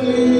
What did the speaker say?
Holy